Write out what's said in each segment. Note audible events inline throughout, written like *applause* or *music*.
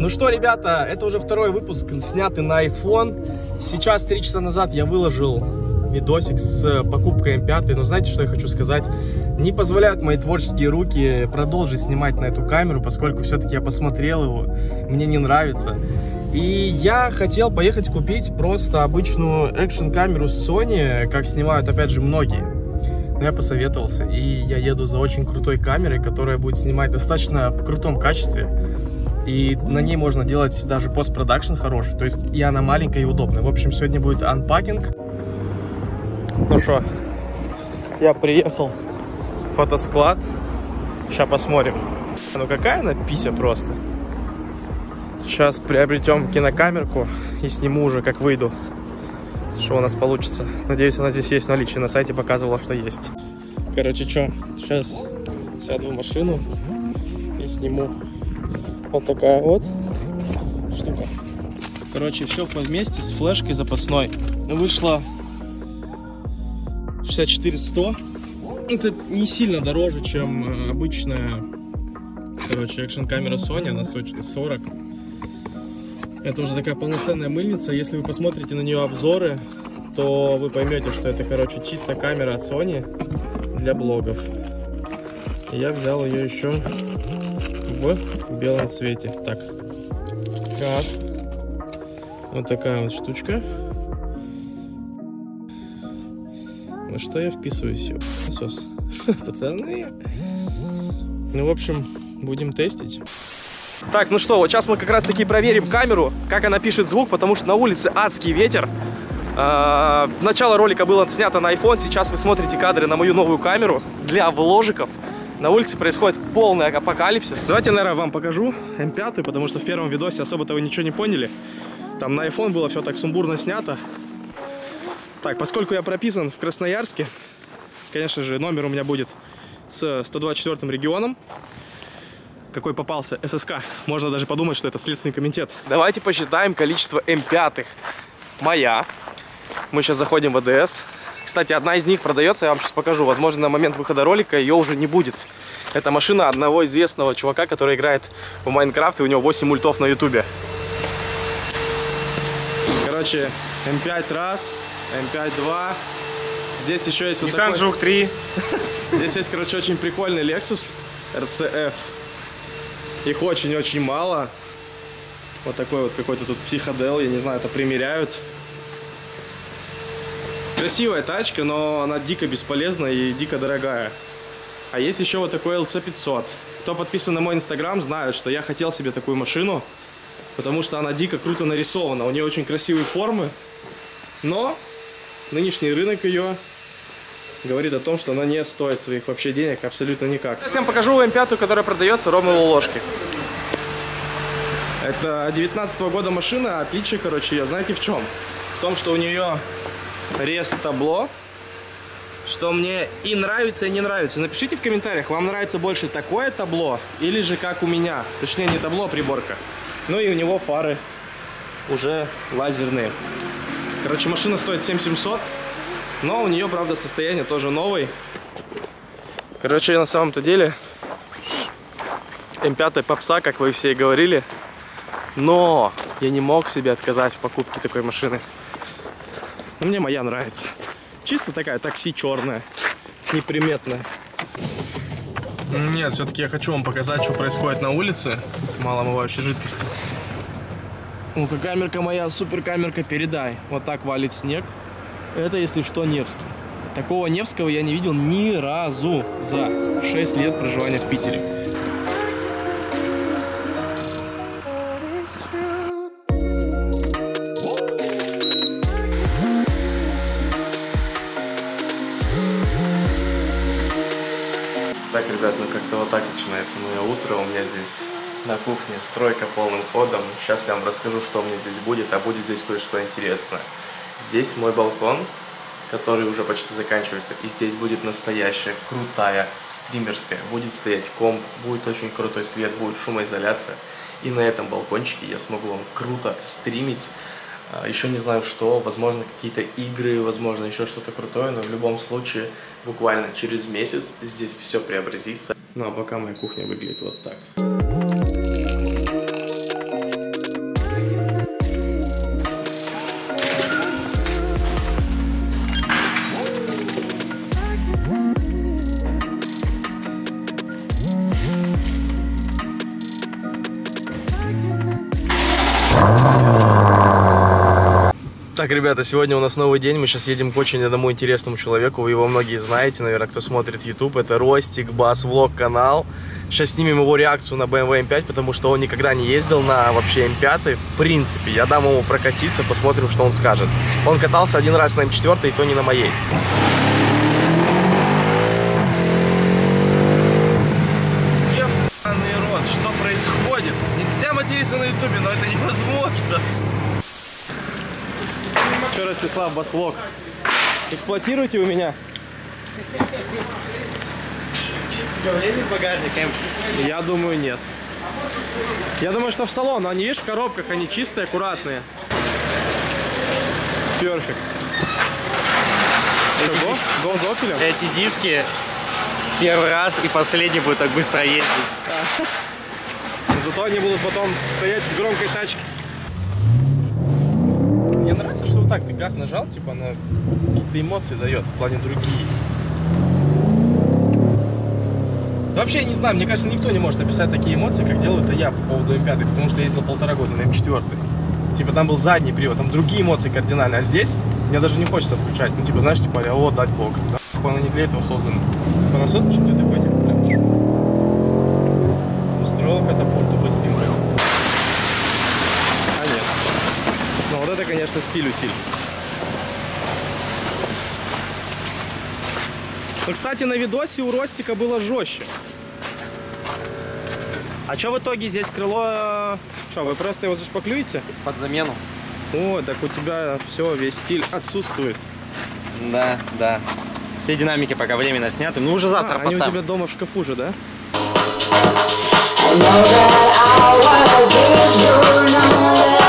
Ну что, ребята, это уже второй выпуск, снятый на iPhone. Сейчас, три часа назад, я выложил видосик с покупкой M5. Но знаете, что я хочу сказать? Не позволяют мои творческие руки продолжить снимать на эту камеру, поскольку все-таки я посмотрел его, мне не нравится. И я хотел поехать купить просто обычную экшн-камеру Sony, как снимают, опять же, многие. Но я посоветовался, и я еду за очень крутой камерой, которая будет снимать достаточно в крутом качестве. И на ней можно делать даже постпродакшн хороший. То есть и она маленькая и удобная. В общем, сегодня будет анпакинг. Ну что, я приехал фотосклад. Сейчас посмотрим. Ну какая она пися просто. Сейчас приобретем кинокамерку и сниму уже, как выйду. Что у нас получится. Надеюсь, она здесь есть в наличии. На сайте показывала, что есть. Короче, что, сейчас сяду в машину и сниму. Вот такая вот штука. Короче, все вместе с флешкой запасной. Вышло 64 100. Это не сильно дороже, чем э, обычная, короче, экшн камера Sony. Она стоит что-то 40. Это уже такая полноценная мыльница. Если вы посмотрите на нее обзоры, то вы поймете, что это, короче, чисто камера от Sony для блогов. Я взял ее еще в белом цвете. Так. Как? Вот такая вот штучка. Ну что я вписываюсь? Насос. *laughs* Пацаны. Ну, в общем, будем тестить. Так, ну что, вот сейчас мы как раз таки проверим камеру, как она пишет звук, потому что на улице адский ветер. А, начало ролика было снято на iPhone, сейчас вы смотрите кадры на мою новую камеру для вложиков. На улице происходит полный апокалипсис. Давайте, наверное, вам покажу M5, потому что в первом видосе особо-то вы ничего не поняли. Там на iPhone было все так сумбурно снято. Так, поскольку я прописан в Красноярске, конечно же, номер у меня будет с 124 регионом. Какой попался ССК. Можно даже подумать, что это Следственный комитет. Давайте посчитаем количество М5. Моя. Мы сейчас заходим в АДС. Кстати, одна из них продается, я вам сейчас покажу. Возможно, на момент выхода ролика ее уже не будет. Это машина одного известного чувака, который играет в Майнкрафт, и у него 8 мультов на ютубе. Короче, М5 раз, М5 2. Здесь еще есть вот Nissan такой... Juke 3. *laughs* Здесь есть, короче, очень прикольный Lexus RCF. Их очень-очень мало. Вот такой вот какой-то тут психодел, я не знаю, это примеряют. Красивая тачка, но она дико бесполезна и дико дорогая. А есть еще вот такой LC500. Кто подписан на мой инстаграм, знает, что я хотел себе такую машину, потому что она дико круто нарисована. У нее очень красивые формы, но нынешний рынок ее говорит о том, что она не стоит своих вообще денег абсолютно никак. Сейчас я вам покажу М5, которая продается ровно в ложке. Это 19 года машина, отличие, короче, ее знаете в чем? В том, что у нее рез табло, что мне и нравится, и не нравится. Напишите в комментариях, вам нравится больше такое табло, или же как у меня. Точнее, не табло, а приборка. Ну и у него фары уже лазерные. Короче, машина стоит 7700, но у нее, правда, состояние тоже новый. Короче, на самом-то деле, М5 попса, как вы все и говорили, но я не мог себе отказать в покупке такой машины. Но мне моя нравится. Чисто такая такси черная, неприметная. Нет, все-таки я хочу вам показать, что происходит на улице. Маломывающей жидкости. Ну-ка, камерка моя, супер камерка, передай. Вот так валит снег. Это, если что, Невский. Такого Невского я не видел ни разу за 6 лет проживания в Питере. Ребят, ну как-то вот так начинается мое утро. У меня здесь на кухне стройка полным ходом. Сейчас я вам расскажу, что у меня здесь будет, а будет здесь кое-что интересное. Здесь мой балкон, который уже почти заканчивается. И здесь будет настоящая, крутая, стримерская. Будет стоять комп, будет очень крутой свет, будет шумоизоляция. И на этом балкончике я смогу вам круто стримить. А, Еще не знаю что, возможно какие-то игры, возможно еще что-то крутое, но в любом случае буквально через месяц здесь все преобразится. Ну а пока моя кухня выглядит вот так. Так, ребята, сегодня у нас новый день. Мы сейчас едем к очень одному интересному человеку. Вы его многие знаете, наверное, кто смотрит YouTube. Это Ростик Бас Влог канал. Сейчас снимем его реакцию на BMW M5, потому что он никогда не ездил на вообще M5. В принципе, я дам ему прокатиться, посмотрим, что он скажет. Он катался один раз на M4, и то не на моей. Ебаный рот, что происходит? Нельзя материться на ютубе, но это невозможно. Че, Ростислав, Баслог, эксплуатируйте у меня. Влезет в багажник? Я думаю, нет. Я думаю, что в салон. Они, видишь, в коробках, они чистые, аккуратные. Перфект. Что, го? Го с опелем? Эти диски первый раз и последний будут так быстро ездить. Зато они будут потом стоять в громкой тачке. Так ты газ нажал, типа она какие-то эмоции дает, в плане другие. Вообще, я не знаю, мне кажется, никто не может описать такие эмоции, как делаю это я по поводу М5, потому что я ездил полтора года на М4. Типа там был задний привод, там другие эмоции кардинально, а здесь мне даже не хочется отключать. Ну, типа, знаешь, типа, о, дать бог. Да, она не для этого создана. Она создана, чтобы ты такой, конечно, стиль утиль. Ну, кстати, на видосе у Ростика было жестче. А что в итоге здесь крыло... Что, вы просто его зашпаклюете? Под замену. О, так у тебя все, весь стиль отсутствует. Да, да. Все динамики пока временно сняты. Ну, уже завтра а, они у поставим. тебя дома в шкафу же, да? I know that I wanna be you, know that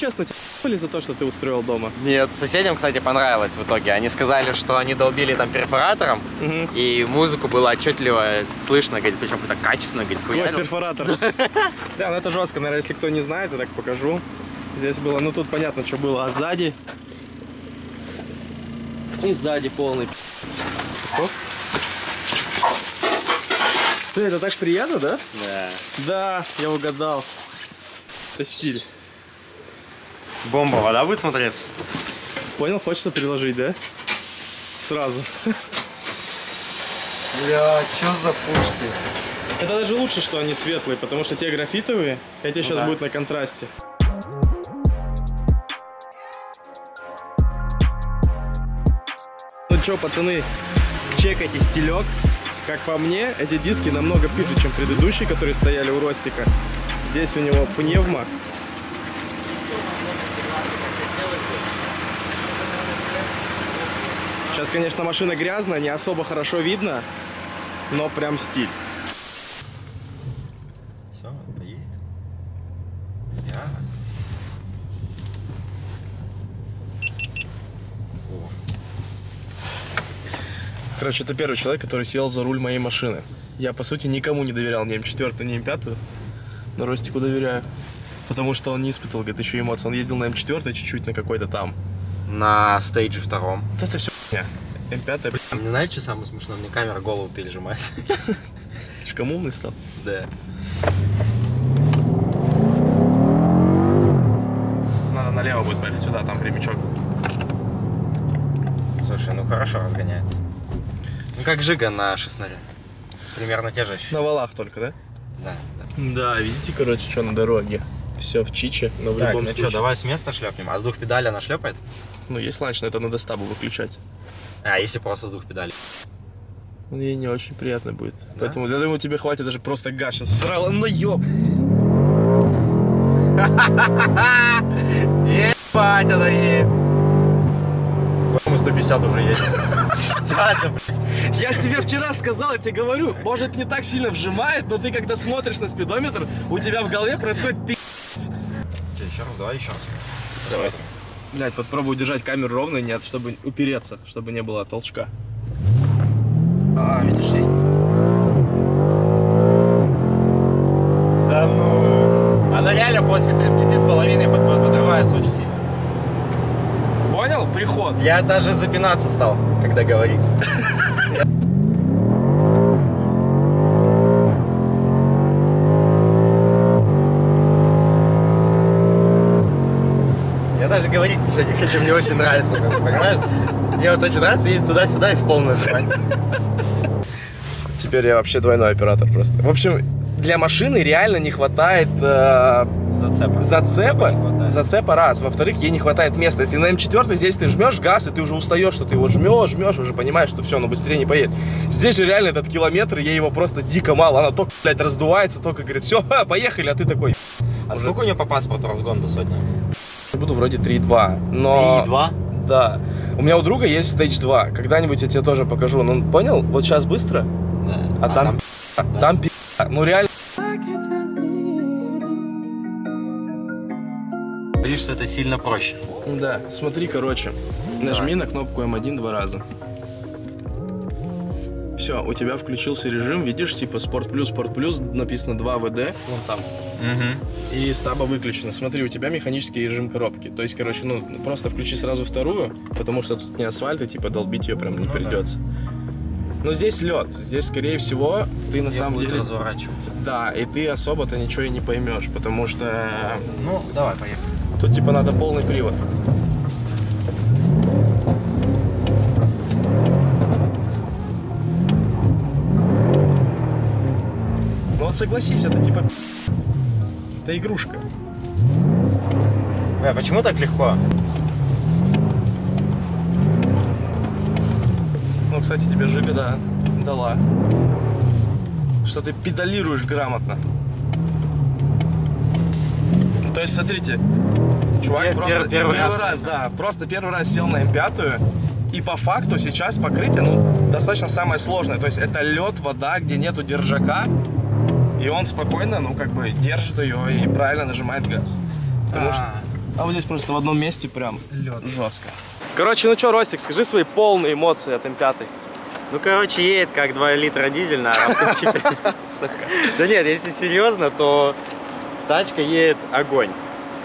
честно, тебе ли за то, что ты устроил дома? Нет, соседям, кстати, понравилось в итоге. Они сказали, что они долбили там перфоратором, Угу. и музыку было отчетливо слышно, говорит, причем какое-то качественно, говорит, Сквозь хуярил. перфоратор. *laughs* Да, ну это жестко, наверное, если кто не знает, я так покажу. Здесь было, ну тут понятно, что было, а сзади... И сзади полный пи***ц. Ты, это так приятно, да? Да. Да, я угадал. Это стиль. Бомба, вода будет смотреться? Понял, хочется приложить, да? Сразу. Бля, что за пушки? Это даже лучше, что они светлые, потому что те графитовые, эти сейчас да. будут на контрасте. Ну что, пацаны, чекайте стилек. Как по мне, эти диски намного пиже, чем предыдущие, которые стояли у Ростика. Здесь у него пневма. Сейчас, конечно, машина грязная, не особо хорошо видно, но прям стиль. Все, поедет. Я. О, Короче, это первый человек, который сел за руль моей машины. Я, по сути, никому не доверял, ни М4, ни М5, но Ростику доверяю. Потому что он не испытывал, говорит, еще эмоций. Он ездил на М4 чуть-чуть на какой-то там. На стейдже втором. Вот это все М5, блин, А мне знаете, что самое смешное? Мне камера голову пережимает. *laughs* слишком умный стал. Да. Надо налево будет поехать сюда, там прямичок. Слушай, ну хорошо разгоняется. Ну как Жига на шестнаре. Примерно те же. На валах только, да? Да, да. Да, видите, короче, что на дороге. Все в чиче, но в Так, любом ну случае. что, давай с места шлепнем. А с двух педалей она шлепает? Ну, есть ланч, но это надо стабу выключать. А, если просто с двух педалей? Ну, ей не очень приятно будет. Поэтому, я думаю, тебе хватит даже просто газ сейчас всрала. Ну, ёб! *laughs* Ебать, она едет. Мы 150 уже едем. *laughs* Дядя, блядь. Я ж тебе вчера сказал, я тебе говорю, может не так сильно вжимает, но ты когда смотришь на спидометр, у тебя в голове происходит пи***. Еще раз, давай еще раз. Давай. Блять, попробуй держать камеру ровно, нет, чтобы упереться, чтобы не было толчка. А, видишь, сей? Да ну. Она реально после пяти с половиной под- под- подрывается очень сильно. Понял? приход. Я даже запинаться стал, когда говорить. Даже говорить ничего не хочу, мне очень нравится, понимаешь? Мне вот очень нравится ездить туда-сюда и в пол нажимать. Теперь я вообще двойной оператор просто. В общем, для машины реально не хватает э, Зацепа. зацепа. Не хватает. Зацепа раз. Во-вторых, ей не хватает места. Если на М4 здесь ты жмешь газ, и ты уже устаешь, что ты его жмешь, жмешь, уже понимаешь, что все, ну быстрее не поедет. Здесь же реально этот километр, ей его просто дико мало. Она только, блядь, раздувается, только говорит, все, *laughs* поехали, а ты такой. А сколько у нее по паспорту разгон до сотни? Буду вроде 3.2, но... 3,2? Да. У меня у друга есть Stage 2. Когда-нибудь я тебе тоже покажу. Ну, понял? Вот сейчас быстро, Да. а, там, там, пи***. Ну, реально. Видишь, что это сильно проще. Да, смотри, короче. Нажми на кнопку М1 два раза. Все, у тебя включился режим, видишь, типа Спорт Плюс, Спорт Плюс, написано 2 ВД, вон там. И стаба выключена. Смотри, у тебя механический режим коробки. То есть, короче, ну, просто включи сразу вторую, потому что тут не асфальт, и типа долбить ее прям не Ну да. придется. Но здесь лед. Здесь, скорее всего, ты на самом деле... разворачивать. Да, и ты особо-то ничего и не поймешь, потому что Ну, давай, поехали. тут типа надо полный привод. Согласись, это типа... Это игрушка. Бля, почему так легко? Ну, кстати, тебе Жига, да, дала. Что ты педалируешь грамотно. Ну, То есть, смотрите, чувак Пер- просто пер- первый раз. раз, да, просто первый раз сел на М5, и по факту сейчас покрытие, ну, достаточно самое сложное. То есть, это лед, вода, где нету держака, и он спокойно, ну, как бы, держит ее и правильно нажимает газ. Потому что... А вот здесь просто в одном месте прям Лед. жестко. Короче, ну что, Ростик, скажи свои полные эмоции от М5. Ну, короче, едет как 2 литра дизель на арабском *laughs* чипе. Да нет, если серьезно, то тачка едет огонь.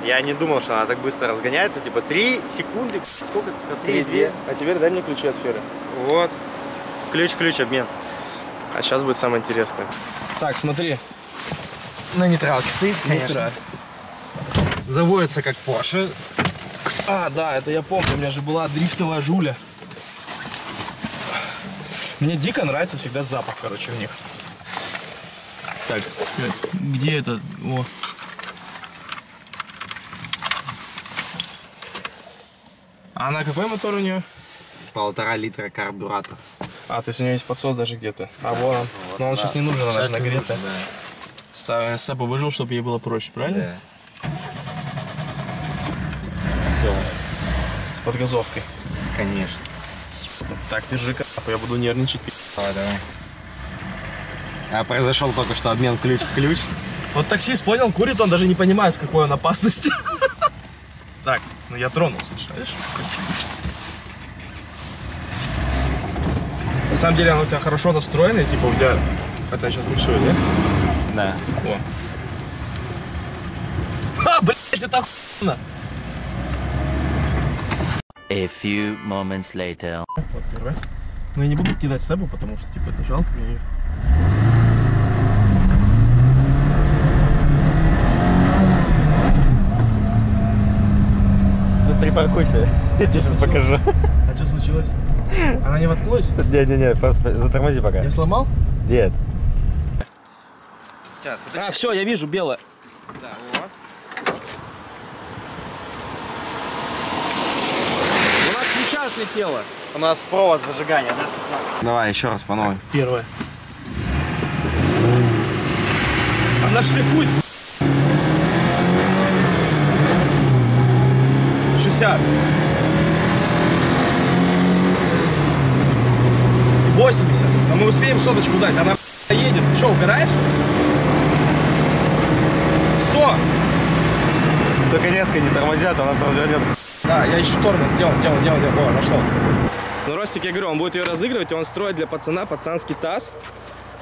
Я не думал, что она так быстро разгоняется. Типа 3 секунды. Сколько ты сказал? 3, 2. А теперь дай мне ключи от сферы. Вот. Ключ-ключ обмен. А сейчас будет самое интересное. Так, смотри. На нейтралке стоит, Нитро. Заводится как Porsche. А, да, это я помню. У меня же была дрифтовая жуля. Мне дико нравится всегда запах, короче, в них. Так, где это? О. А на какой мотор у нее? Полтора литра карбюратор. А, то есть у нее есть подсос даже где-то. А, вон он. Но он да. сейчас не нужен, она же Сейчас не нагретая. нужно, Са- Саба выжил, чтобы ей было проще, да. правильно? Да. Все, С подгазовкой. конечно. Так, держи а я буду нервничать. Давай, давай. А произошел только что обмен ключ в ключ. Вот таксист понял, курит, он даже не понимает, в какой он опасности. Так, ну я тронулся, знаешь? На самом деле, оно у тебя хорошо настроено, и, типа у тебя... Это я сейчас буксую, да? Да. О. А, блядь, это охуенно! A few moments later. Вот первое. Но я не буду кидать Себу, потому что, типа, это жалко мне её. Ну припаркуйся, я тебе сейчас покажу. А? Она не воткнулась? Не-не-не, просто затормози пока. Я сломал? Нет. А, все, я вижу, белое. У нас свеча слетела. У нас провод зажигания. Давай еще раз по новой. Первое. Она шлифует. 60. 80. А мы успеем соточку дать. Она едет. Ты что, угораешь? 100. Только резко не тормозят, а нас развернет. Да, я ищу тормоз. Делал, делал, делал, делал. О, нашел. Ну, Ростик, я говорю, он будет ее разыгрывать, и он строит для пацана пацанский таз.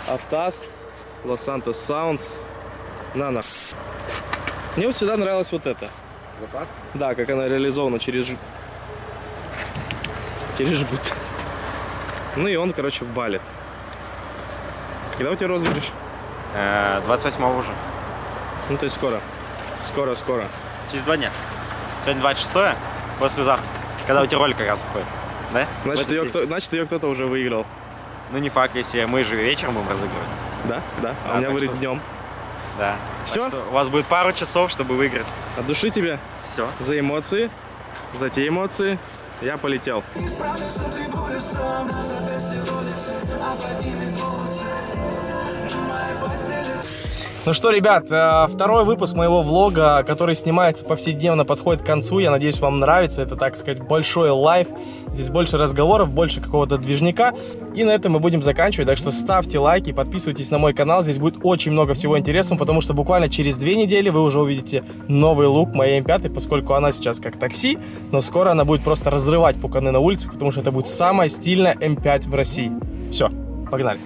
Автаз, Лос-Сантос Саунд. На, на. Мне вот всегда нравилось вот это. Запас? Да, как она реализована через... ж- Киришбут. Ну и он, короче, балит. Когда у тебя розыгрыш? Э, 28 уже. Ну, то есть скоро. Скоро, скоро. Через два дня. Сегодня 26 послезавтра. Когда у тебя ролик как раз выходит. Да? Значит, ее, кто, значит, ее кто-то уже выиграл. Ну не факт, если мы же вечером будем разыгрывать. Да? Да. А Да, у меня вылет что- днем. Да. Что у вас будет пару часов, чтобы выиграть. От души тебе Все. за эмоции, за те эмоции. Я полетел. Ну что, ребят, э, второй выпуск моего влога, который снимается повседневно, подходит к концу. Я надеюсь, вам нравится. Это, так сказать, большой лайф. Здесь больше разговоров, больше какого-то движника. И на этом мы будем заканчивать. Так что ставьте лайки, подписывайтесь на мой канал. Здесь будет очень много всего интересного, потому что буквально через две недели вы уже увидите новый лук моей М5, поскольку она сейчас как такси, но скоро она будет просто разрывать пуканы на улицах, потому что это будет самая стильная М5 в России. Все, погнали.